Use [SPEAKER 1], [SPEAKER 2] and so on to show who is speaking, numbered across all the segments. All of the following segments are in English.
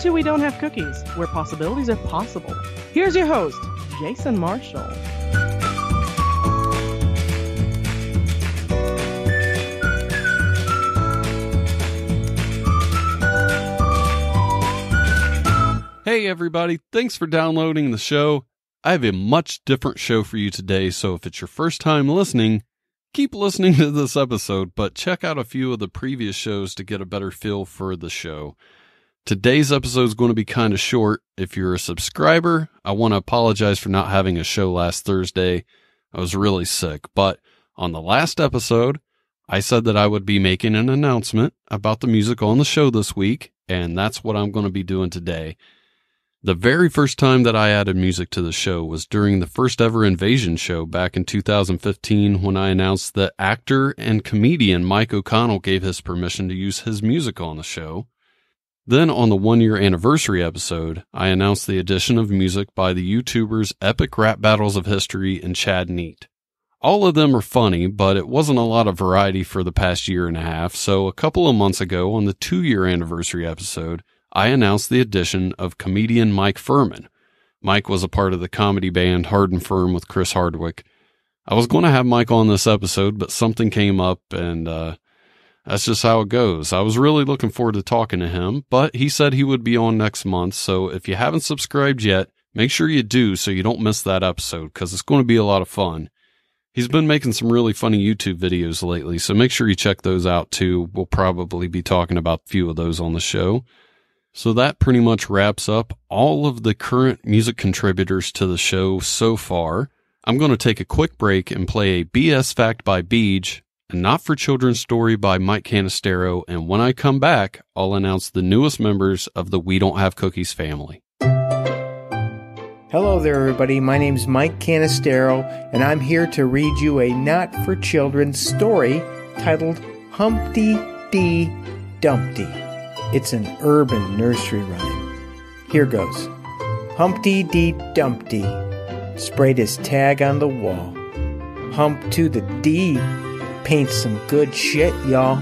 [SPEAKER 1] to We Don't Have Cookies, where possibilities are possible. Here's your host, Jason Marshall.
[SPEAKER 2] Hey, everybody, thanks for downloading the show. I have a much different show for you today, so if it's your first time listening, keep listening to this episode, but check out a few of the previous shows to get a better feel for the show. Today's episode is going to be kind of short. If you're a subscriber, I want to apologize for not having a show last Thursday. I was really sick, but on the last episode, I said that I would be making an announcement about the music on the show this week, and that's what I'm going to be doing today. The very first time that I added music to the show was during the first ever Invasion show back in 2015 when I announced that actor and comedian Mike O'Connell gave his permission to use his music on the show. Then on the one year anniversary episode, I announced the addition of music by the YouTubers Epic Rap Battles of History and Chad Neidt. All of them are funny, but it wasn't a lot of variety for the past year and a half, so a couple of months ago on the two year anniversary episode, I announced the addition of comedian Mike Phirman. Mike was a part of the comedy band Hard 'n Phirm with Chris Hardwick. I was going to have Mike on this episode, but something came up and, uh, that's just how it goes. I was really looking forward to talking to him, but he said he would be on next month. So if you haven't subscribed yet, make sure you do so you don't miss that episode because it's going to be a lot of fun. He's been making some really funny YouTube videos lately, so make sure you check those out too. We'll probably be talking about a few of those on the show. So that pretty much wraps up all of the current music contributors to the show so far. I'm going to take a quick break and play a BS Fact by Beej, Not for Children story by Mike Canestaro, and when I come back, I'll announce the newest members of the We Don't Have Cookies family.
[SPEAKER 3] Hello there, everybody. My name's Mike Canestaro, and I'm here to read you a not for children story titled Humpty D. Dumpty. It's an urban nursery rhyme. Here goes Humpty D. Dumpty sprayed his tag on the wall. Hump to the D paints some good shit, y'all.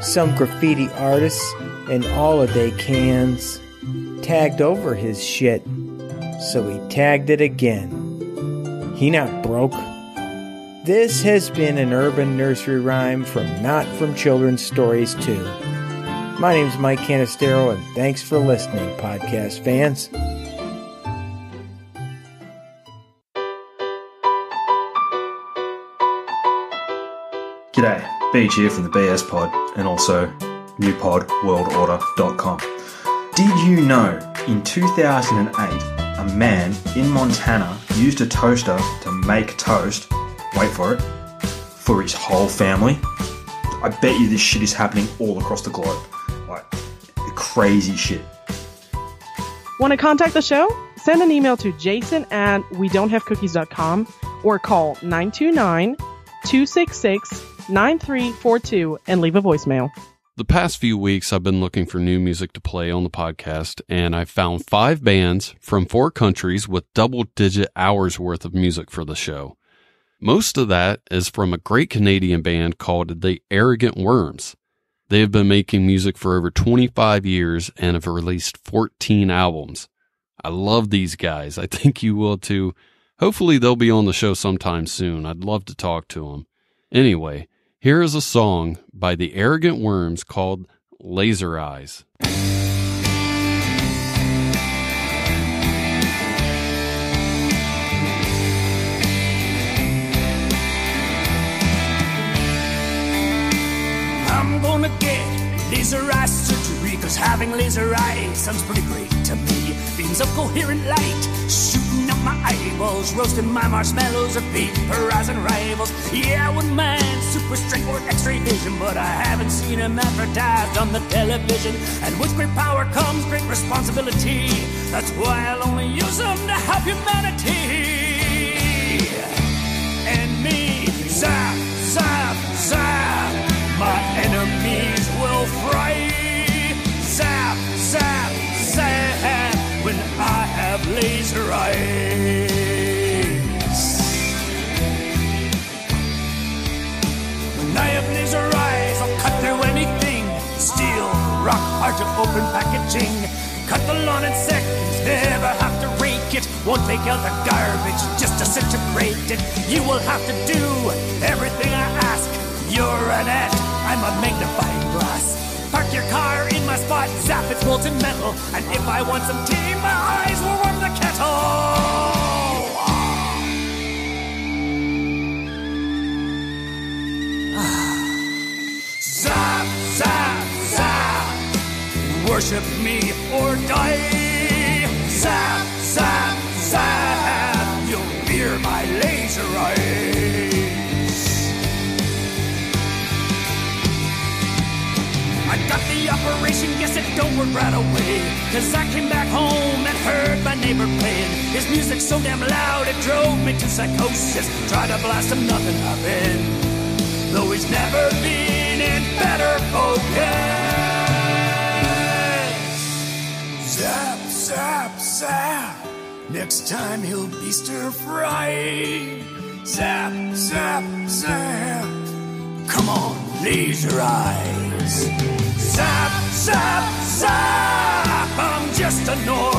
[SPEAKER 3] Some graffiti artists and all of they cans tagged over his shit, so he tagged it again. He not broke. This has been an urban nursery rhyme from Not From Children's Stories too. My name's Mike Canestaro, and thanks for listening, podcast fans.
[SPEAKER 4] G'day, Beej here from the BS Pod and also newpodworldorder.com. Did you know in 2008 a man in Montana used a toaster to make toast, wait for it, for his whole family? I bet you this shit is happening all across the globe. Like, crazy shit.
[SPEAKER 1] Want to contact the show? Send an email to jason at we don't have cookies.com or call 929 266 9342 and leave a voicemail.
[SPEAKER 2] The past few weeks, I've been looking for new music to play on the podcast, and I found five bands from four countries with double digit hours worth of music for the show. Most of that is from a great Canadian band called The Arrogant Worms. They have been making music for over 25 years and have released 14 albums. I love these guys. I think you will too. Hopefully, they'll be on the show sometime soon. I'd love to talk to them. Anyway, here is a song by the Arrogant Worms called Laser Eyes.
[SPEAKER 5] I'm gonna get laser eye surgery, cause having laser eyes sounds pretty great to me. Beams of coherent light shooting my eyeballs, roasting my marshmallows, or vaporizing rivals. Yeah, I wouldn't mind super strength or x ray vision, but I haven't seen them advertised on the television. And with great power comes great responsibility. That's why I'll only use them to help humanity. And me, zap, open packaging. Cut the lawn in seconds, never have to rake it. Won't take out the garbage just sit it. You will have to do everything I ask. You're an ant, I'm a magnifying glass. Park your car in my spot, zap it's molten metal. And if I want some tea, my eyes will Worship me or die. Zap, zap, zap. You'll fear my laser eyes. I got the operation, guess it don't work right away. Cause I came back home and heard my neighbor playing. His music so damn loud it drove me to psychosis. Tried to blast him, nothing happened. Though he's never been Next time he'll be stir fried. Zap, zap, zap. Come on, laser eyes. Zap, zap, zap. I'm just a normal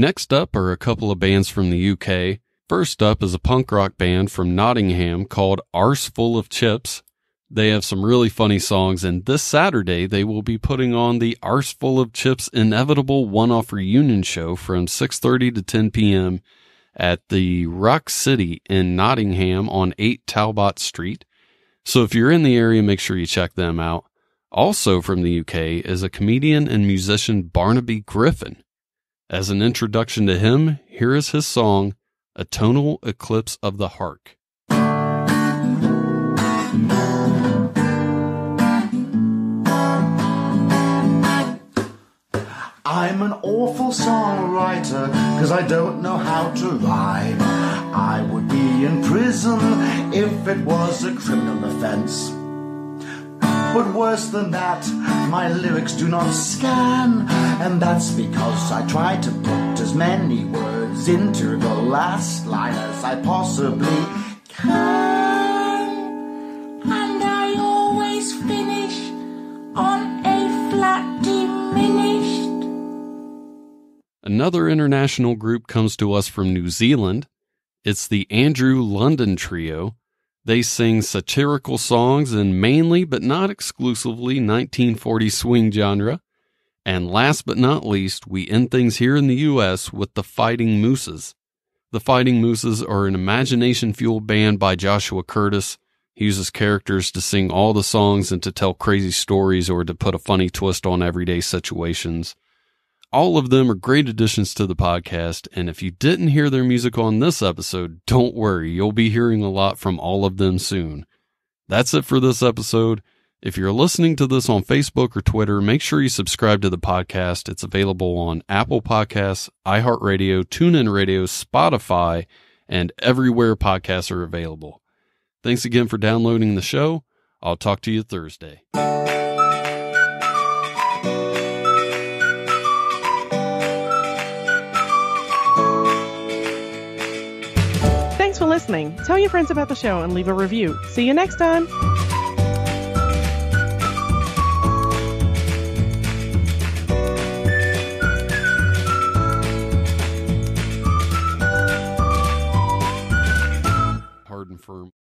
[SPEAKER 2] Next up are a couple of bands from the UK. First up is a punk rock band from Nottingham called Arse Full of Chips. They have some really funny songs, and this Saturday they will be putting on the Arse Full of Chips Inevitable One-Off Reunion Show from 6.30 to 10 p.m. at the Rock City in Nottingham on 8 Talbot Street. So if you're in the area, make sure you check them out. Also from the UK is a comedian and musician Barnaby Griffin. As an introduction to him, here is his song, A Tonal Eclipse of the Heart.
[SPEAKER 6] I'm an awful songwriter, cause I don't know how to rhyme. I would be in prison if it was a criminal offense. But worse than that, my lyrics do not scan, and that's because I try to put as many words into the last line as I possibly can.
[SPEAKER 2] Another international group comes to us from New Zealand. It's the Andrew London Trio. They sing satirical songs in mainly but not exclusively 1940 swing genre. And last but not least, we end things here in the US with the Fighting Mooses. The Fighting Mooses are an imagination fueled band by Joshua Curtis. He uses characters to sing all the songs and to tell crazy stories or to put a funny twist on everyday situations. All of them are great additions to the podcast, and if you didn't hear their music on this episode, don't worry, you'll be hearing a lot from all of them soon. That's it for this episode. If you're listening to this on Facebook or Twitter, make sure you subscribe to the podcast. It's available on Apple Podcasts, iHeartRadio, TuneIn Radio, Spotify, and everywhere podcasts are available. Thanks again for downloading the show. I'll talk to you Thursday.
[SPEAKER 1] listening. Tell your friends about the show and leave a review. See you next time. Hard and firm.